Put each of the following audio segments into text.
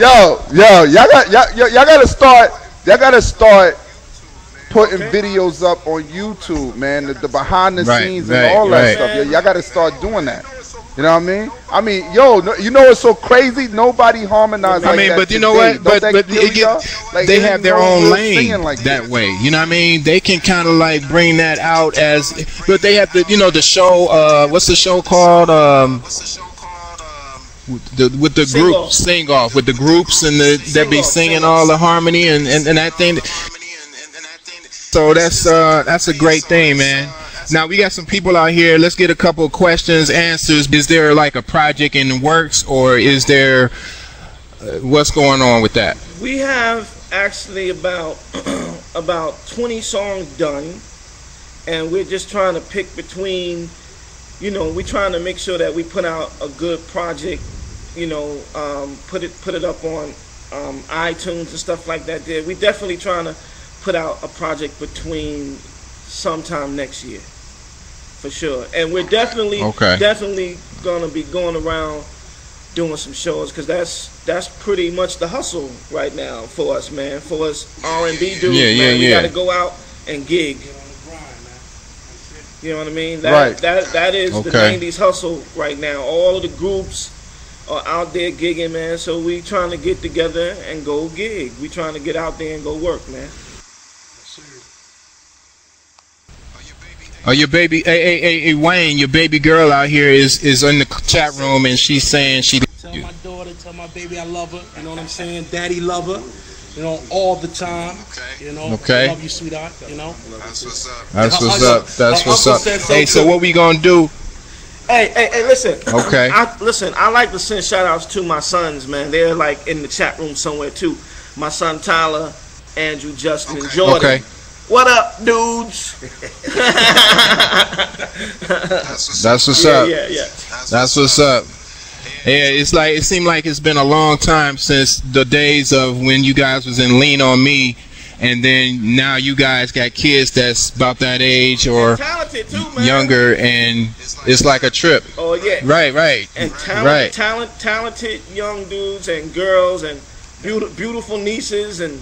yo, yo, y'all got y'all, y'all, y'all gotta start. Y'all gotta start putting Okay. videos up on YouTube, man. The, the behind the Right, scenes right, and all that right. stuff. Yo, y'all gotta start doing that. You know what I mean? I mean, yo, no, you know what's so crazy? Nobody harmonized. I like mean, that but you know today. what? Don't But but it get, Like, they have their own lane like that this. way. You know what I mean? They can kind of like bring that out as, but they have to. You know, the show. Uh, what's the show called? Um, with the, with the Sing group off. sing off with the groups and the that be off, singing sing all the harmony and, and, and that thing. So that's uh that's a great thing, man. Now we got some people out here. Let's get a couple of questions, answers. Is there like a project in the works, or is there uh, what's going on with that? We have actually about about 20 songs done, and we're just trying to pick between, you know, we're trying to make sure that we put out a good project, you know, um, put it put it up on um, iTunes and stuff like that. There, we definitely trying to put out a project between sometime next year, for sure. And we're definitely Okay. definitely gonna be going around doing some shows because that's that's pretty much the hustle right now for us, man. For us R and B dudes, Yeah, yeah, man, we yeah. got to go out and gig. You know what I mean? That, Right. That that is the Okay. '90s hustle right now. All of the groups are out there gigging, man. So we trying to get together and go gig. We trying to get out there and go work, man. Oh, your baby, hey, hey, hey, hey, Wayne, your baby girl out here is is in the chat room and she's saying she. Tell my daughter, tell my baby I love her. You know what I'm saying? Daddy love her. You know, all the time. Okay. You know, Okay. I love you, sweetheart. You know. That's Her what's uncle- up. That's her what's uncle up. said so Hey, so too. what we gonna do? Hey, hey, hey, listen. Okay. I, listen, I like to send shout outs to my sons, man. They're like in the chat room somewhere too. My son Tyler, Andrew, Justin, and Jordan. Okay. What up, dudes? That's what's yeah, up. yeah, yeah. That's what's up. Yeah, it's like it seemed like it's been a long time since the days of when you guys was in Lean on Me, and then now you guys got kids that's about that age or too, younger, and it's like a trip. Oh yeah. Right, right, And talent, right. talent, talented young dudes and girls and beautiful, beautiful nieces and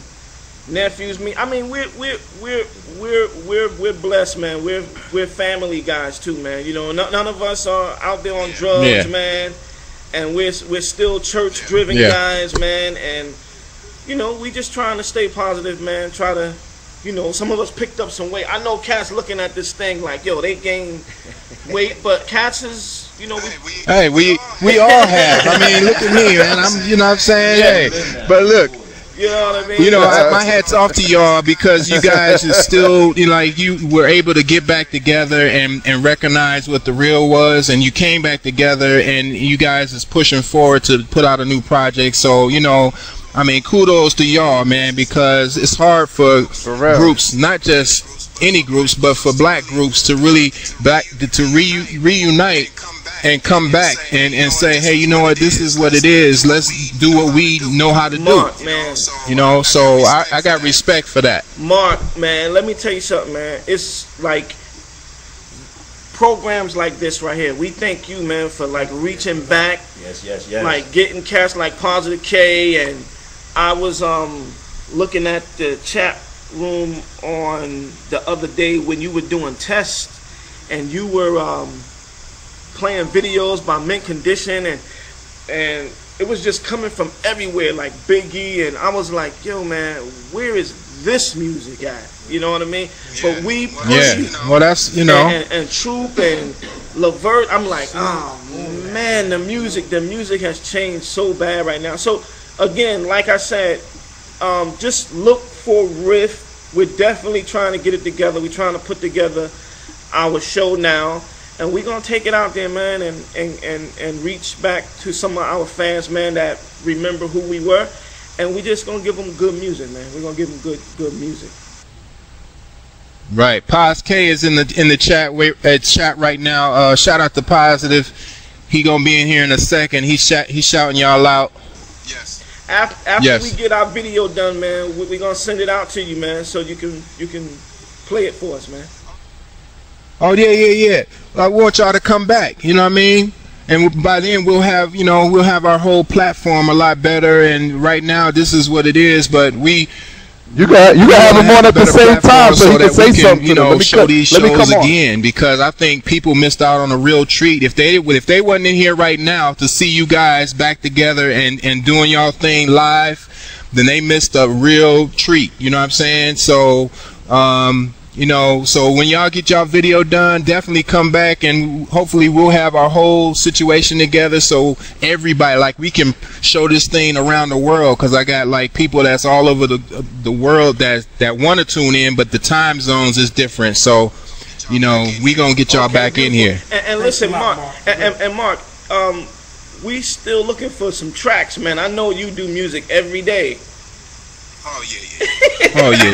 nephews. Me, I mean, we're we're we're we're we're we're blessed, man. We're we're family guys too, man. You know, none, none of us are out there on drugs, Yeah. man. And we're we're still church driven Yeah. guys, man. And you know, we just trying to stay positive, man. Try to. You know, some of us picked up some weight. I know cats looking at this thing like, yo, they gained weight, but cats is, you know, we, Hey, we we all have. I mean, look at me, man. I'm, you know, what I'm saying, hey. But look, you know what I mean? You know, I, my hat's off to y'all because you guys is still, you know, like you were able to get back together and and recognize what the real was, and you came back together, and you guys is pushing forward to put out a new project. So you know, I mean, kudos to y'all, man, because it's hard for, real. groups, not just any groups, but for black groups to really back to re, reunite and come back and, and say, hey, you know what, this is what it is. Let's do what we know how to do. Marc, man. You know, so I, I got respect for that. Marc, man, let me tell you something, man. It's like programs like this right here. We thank you, man, for like reaching back, Yes, yes, yes. like getting cats like Positive K, and I was um looking at the chat room on the other day when you were doing tests, and you were um playing videos by Mint Condition, and and it was just coming from everywhere, like Biggie, and I was like, yo, man, where is this music at? You know what I mean? But we Yeah. Well, that's you know. and, and, and Troop and Levert, I'm like, oh man, the music, the music has changed so bad right now. So again, like I said, um, just look for Riff. We're definitely trying to get it together. We're trying to put together our show now, and we're gonna take it out there, man, and and and and reach back to some of our fans, man, that remember who we were, and we just gonna give them good music, man. We're gonna give them good good music. Right. Pos K is in the in the chat wait, uh, chat right now. Uh, shout out to Positive. He gonna be in here in a second. He shout he shouting y'all out. Yes. After, after Yes. we get our video done, man, we, we gonna send it out to you, man, so you can you can play it for us, man. Oh yeah, yeah, yeah. I want y'all to come back. You know what I mean? and by then we'll have you know we'll have our whole platform a lot better. And right now this is what it is, but we. You got you got to have him on at the same time so, he can say something. You know, let me show these let me shows again because I think people missed out on a real treat. If they if they wasn't in here right now to see you guys back together and and doing y'all thing live, then they missed a real treat. You know what I'm saying? So. Um, you know, so when y'all get y'all video done, definitely come back and hopefully we'll have our whole situation together so everybody, like, we can show this thing around the world because I got like people that's all over the the world that that want to tune in, but the time zones is different. So, you know, we gonna get y'all back in here. And, and listen, Marc, and, and, and Marc, um, we still looking for some tracks, man. I know you do music every day. Oh yeah, yeah. oh yeah,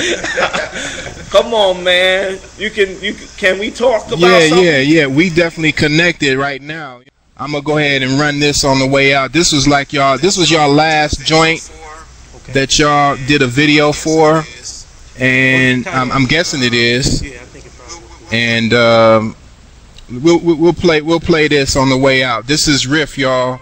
yeah. Come on, man. You can you can, can we talk about yeah, something? yeah, yeah. We definitely connected right now. I'm gonna go ahead and run this on the way out. This was like y'all. This was y'all last joint that y'all did a video for, and I'm, I'm guessing it is. Yeah, I think it probably. And um, we'll, we'll we'll play we'll play this on the way out. This is riff, y'all.